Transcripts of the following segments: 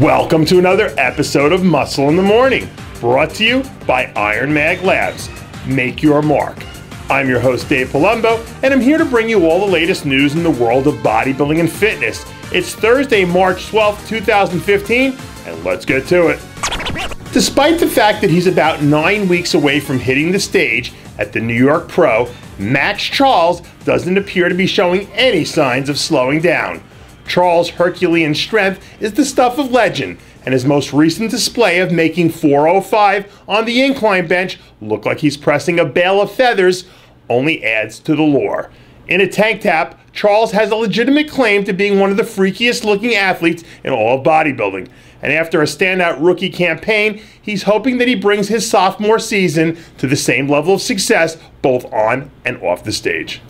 Welcome to another episode of Muscle in the Morning, brought to you by Iron Mag Labs. Make your mark. I'm your host, Dave Palumbo, and I'm here to bring you all the latest news in the world of bodybuilding and fitness. It's Thursday, March 12th, 2015, and let's get to it. Despite the fact that he's about nine weeks away from hitting the stage at the New York Pro, Max Charles doesn't appear to be showing any signs of slowing down. Charles' Herculean strength is the stuff of legend, and his most recent display of making 405 on the incline bench look like he's pressing a bale of feathers only adds to the lore. In a tank tap, Charles has a legitimate claim to being one of the freakiest looking athletes in all of bodybuilding. And after a standout rookie campaign, he's hoping that he brings his sophomore season to the same level of success both on and off the stage.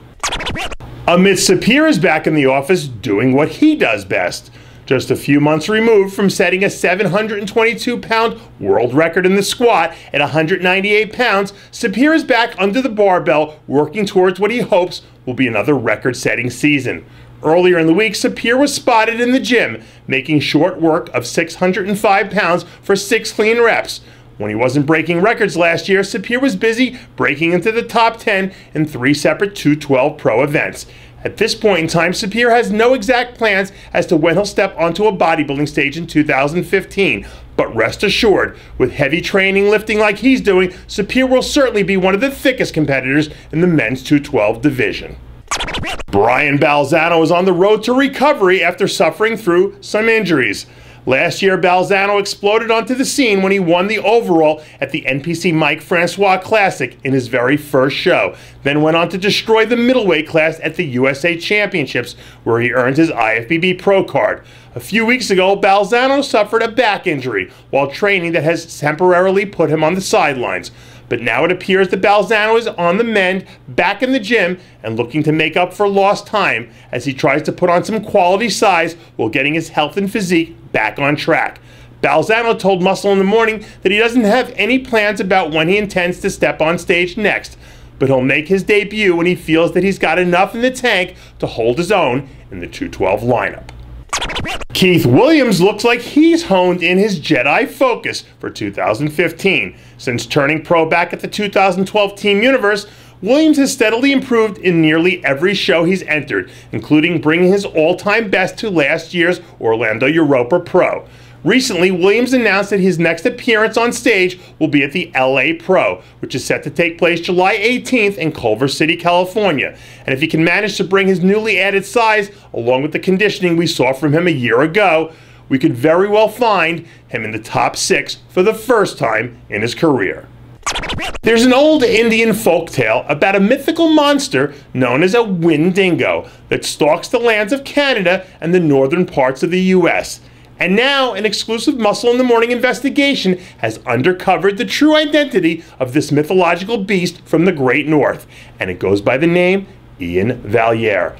Amit Sapir is back in the office doing what he does best. Just a few months removed from setting a 722 pound world record in the squat at 198 pounds, Sapir is back under the barbell working towards what he hopes will be another record setting season. Earlier in the week, Sapir was spotted in the gym making short work of 605 pounds for six clean reps. When he wasn't breaking records last year, Sapir was busy breaking into the top 10 in three separate 212 Pro events. At this point in time, Sapir has no exact plans as to when he'll step onto a bodybuilding stage in 2015. But rest assured, with heavy training lifting like he's doing, Sapir will certainly be one of the thickest competitors in the men's 212 division. Brian Balzano is on the road to recovery after suffering through some injuries. Last year, Balzano exploded onto the scene when he won the overall at the NPC Mike Francois Classic in his very first show, then went on to destroy the middleweight class at the USA Championships, where he earned his IFBB Pro card. A few weeks ago, Balzano suffered a back injury while training that has temporarily put him on the sidelines. But now it appears that Balzano is on the mend, back in the gym, and looking to make up for lost time as he tries to put on some quality size while getting his health and physique back on track. Balzano told Muscle in the Morning that he doesn't have any plans about when he intends to step on stage next, but he'll make his debut when he feels that he's got enough in the tank to hold his own in the 212 lineup. Keith Williams looks like he's honed in his Jedi focus for 2015. Since turning pro back at the 2012 Team Universe, Williams has steadily improved in nearly every show he's entered, including bringing his all time best to last year's Orlando Europa Pro. Recently, Williams announced that his next appearance on stage will be at the LA Pro, which is set to take place July 18th in Culver City, California. And if he can manage to bring his newly added size, along with the conditioning we saw from him a year ago, we could very well find him in the top six for the first time in his career. There's an old Indian folk tale about a mythical monster known as a Wendigo that stalks the lands of Canada and the northern parts of the U.S. And now, an exclusive Muscle in the Morning investigation has uncovered the true identity of this mythological beast from the Great North, and it goes by the name Ian Valliere.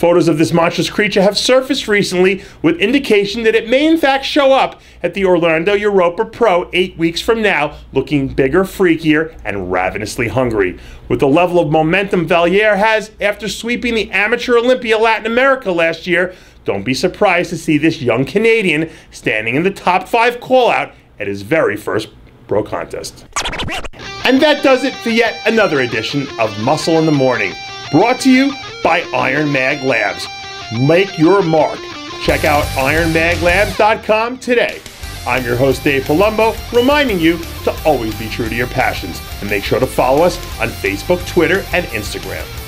Photos of this monstrous creature have surfaced recently with indication that it may in fact show up at the Orlando Europa Pro eight weeks from now, looking bigger, freakier, and ravenously hungry. With the level of momentum Valliere has after sweeping the Amateur Olympia Latin America last year, don't be surprised to see this young Canadian standing in the top five call-out at his very first pro contest. And that does it for yet another edition of Muscle in the Morning, brought to you by Iron Mag Labs. Make your mark. Check out ironmaglabs.com today. I'm your host, Dave Palumbo, reminding you to always be true to your passions and make sure to follow us on Facebook, Twitter, and Instagram.